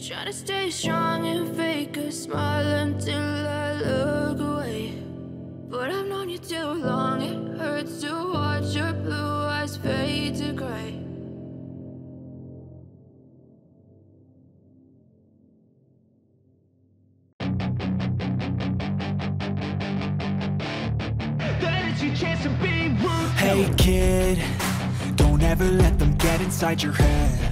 you're to stay strong and fake a smile until I look away. But I've known you too long, it hurts to watch your blue eyes fade to gray. Hey kid, don't ever let them get inside your head.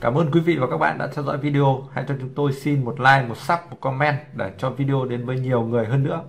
Cảm ơn quý vị và các bạn đã theo dõi video. Hãy cho chúng tôi xin một like, một sub, một comment để cho video đến với nhiều người hơn nữa.